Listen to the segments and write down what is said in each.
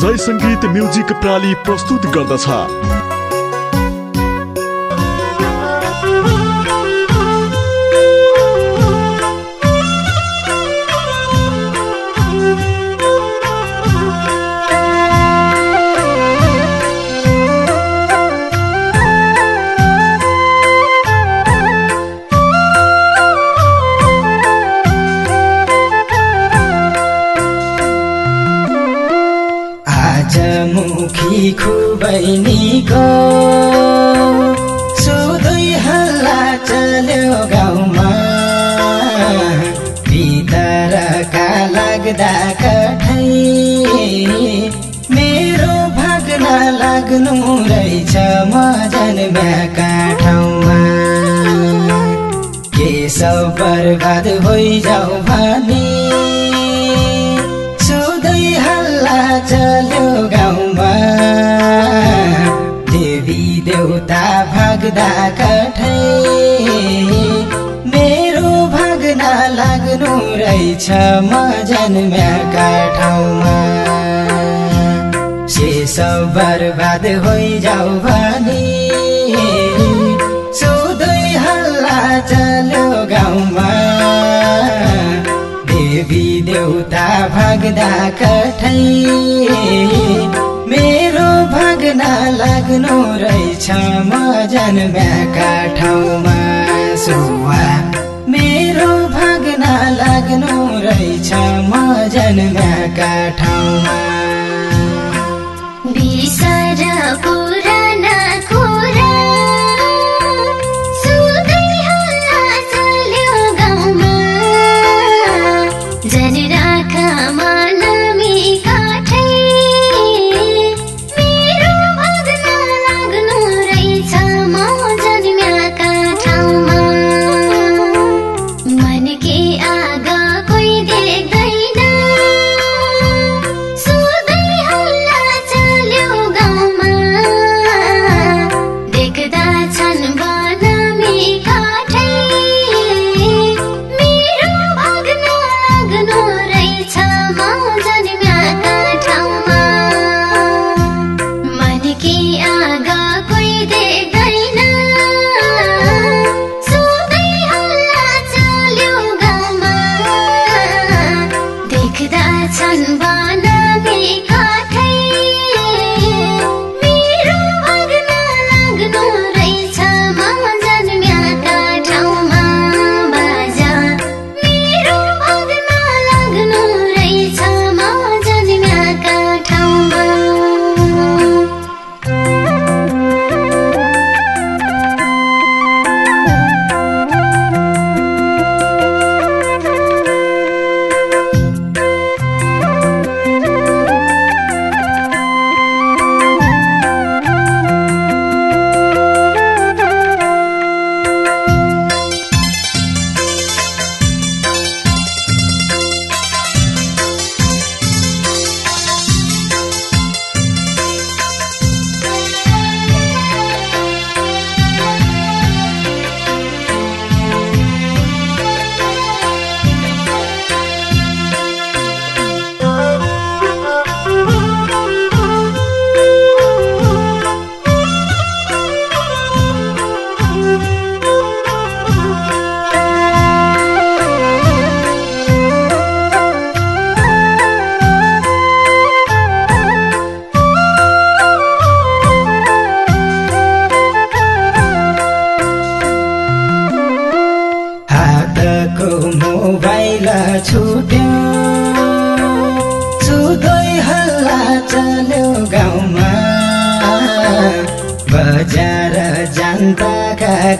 जय सङ्गीत म्युजिक प्राली प्रस्तुत गर्दछ। बर्बाद होइजाउ भने सुधै हल्ला चल्यो गाउँमा। देवी देउता भाग्दा कठै। मेरो भाग्न लाग्नु रहेछ म जन्म्याका ठाउँमा शेष बर्बाद होइजाउ भने गाउँमा देवी देउता भाग्दा कठै। मेरो भाग्न लाग्नु रहेछ म जन्म्याका ठाउँमा सुवा मेरो भाग्न लाग्नु रहेछ म जन्म्याका ठाउँमा बिसर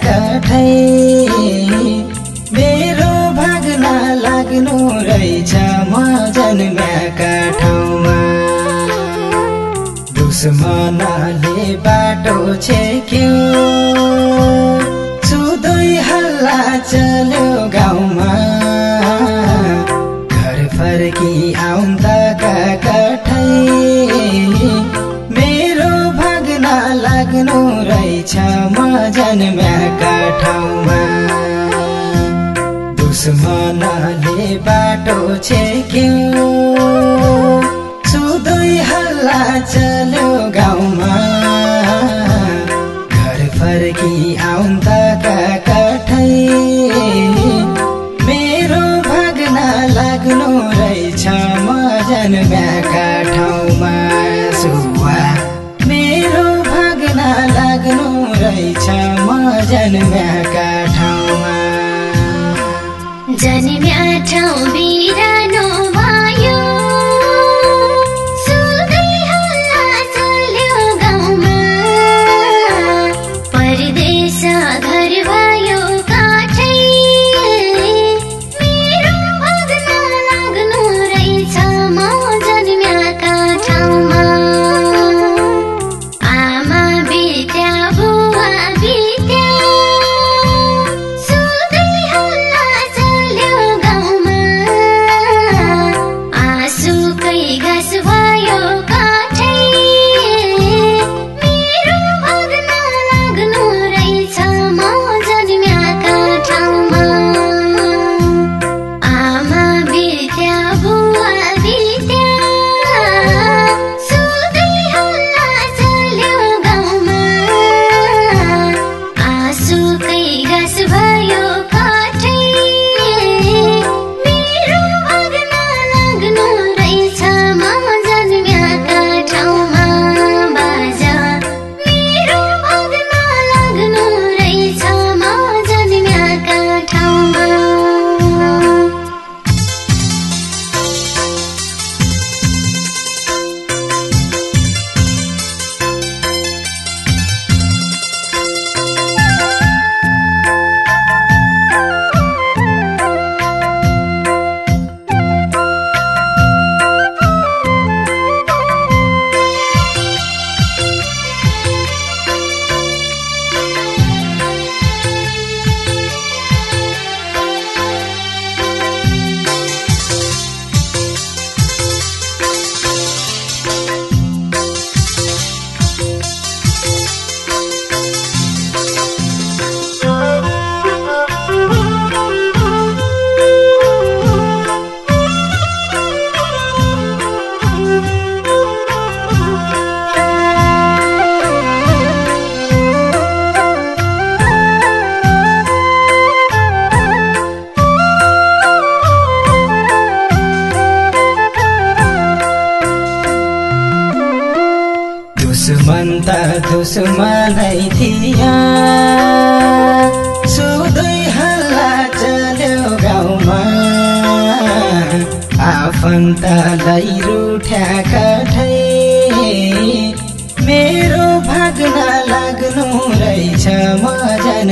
कठै मेरो भाग्न लाग्नु रहेछ म जन्म्याका ठाउँमा। दुश्मनले बाटो छेक्यो। सुधै हल्ला चल्यो गाउँमा। घर फर्की आउँदाका कठै। मेरो भाग्न लाग्नु रहेछ म जन्म्याका ठाउँमा। दुश्मनले बाटो छेक्यो।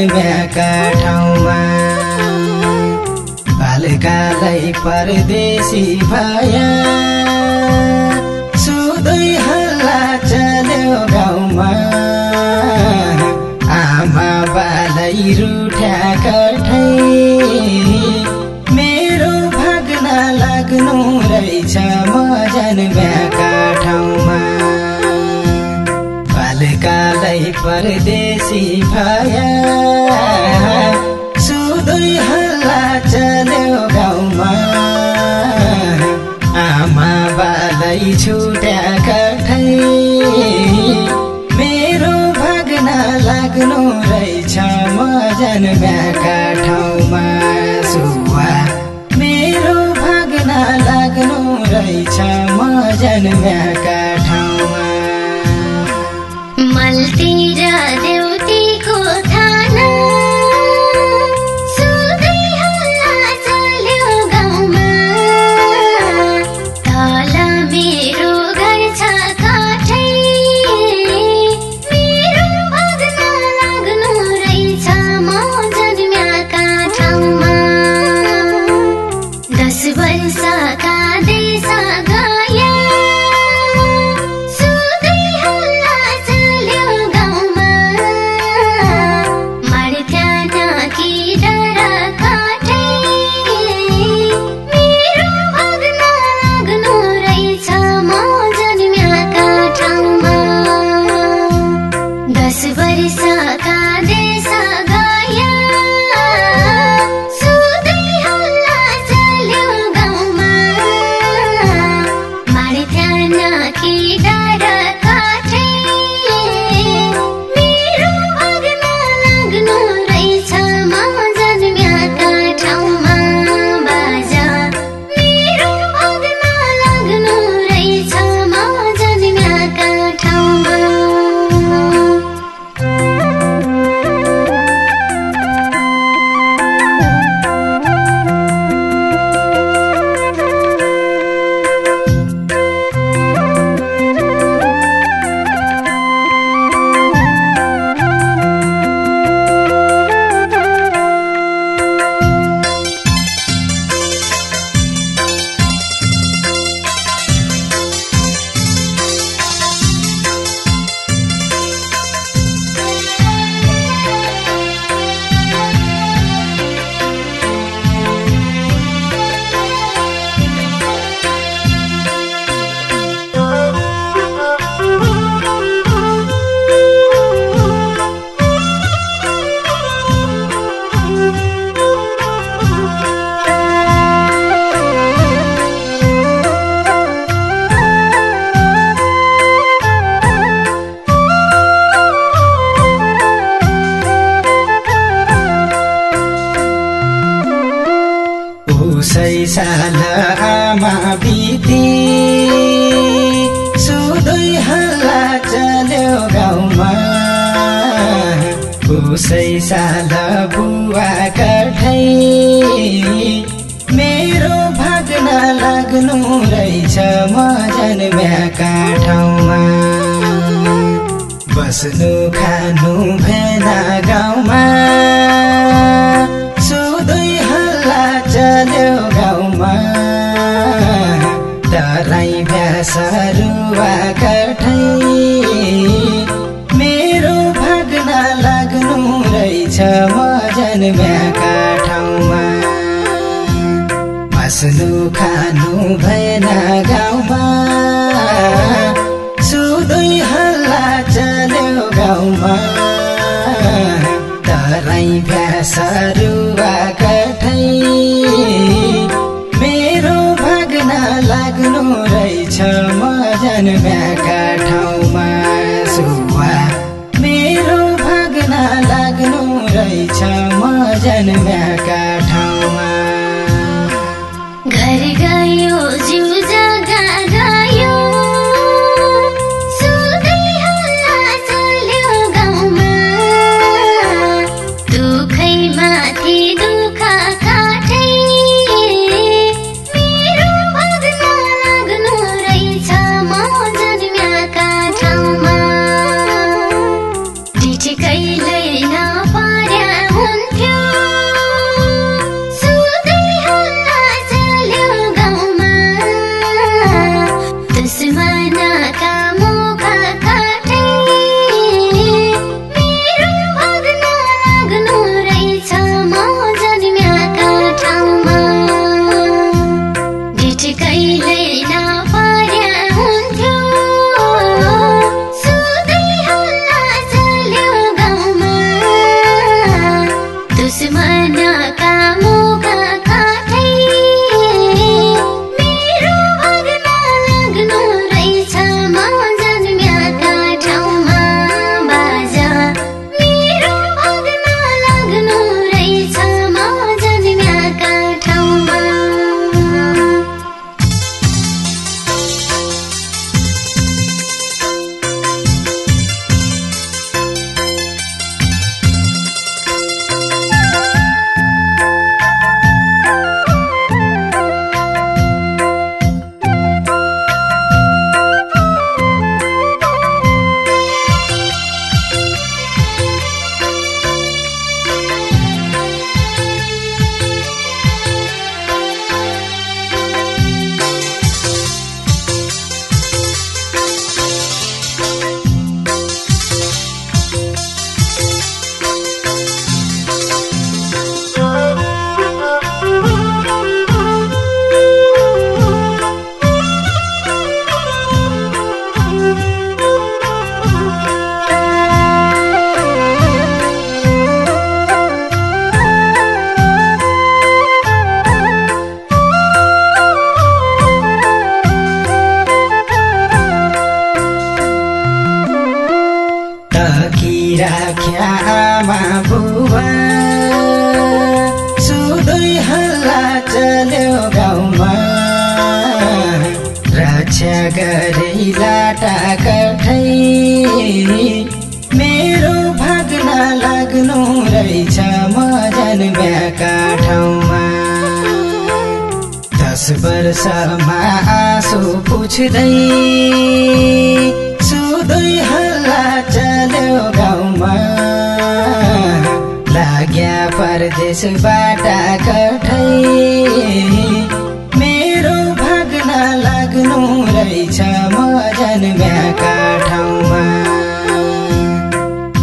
बिहाका ठाउँमा बालकालाई परदेशी भाया। सुधै हल्ला चल्यो गाउँमा। आमा बालाई रुठ्या कठै मेरो भगना लाग्नु रहेछ म जन बिहाका ठाउँमा कालै परदेशी भया। बिहान बिहाका ठाउँमा सुवा। मेरो भाग्न लाग्नु रहेछ म जन बिहाका ठाउँमा मल्तिर आमा बिति। हल्ला चल्यो गाउँमा। उसै साल बुवा काठै मेरो भाग्न लाग्नु रहेछ म जन्म्याका ठाउँमा बस्नु खानु भेना गाउँमा। sarwa America. मा आँसु पुछ्दै सुधै हल्ला चल्यो गाउँमा। लाग्या परदेशबाट कठै मेरो भाग्न लाग्नु रहेछ म जन्म्याका ठाउँमा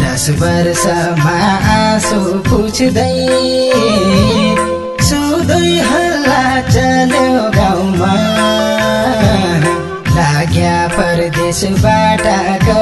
दस वर्षमा आँसु पुछ्दै Sivata ka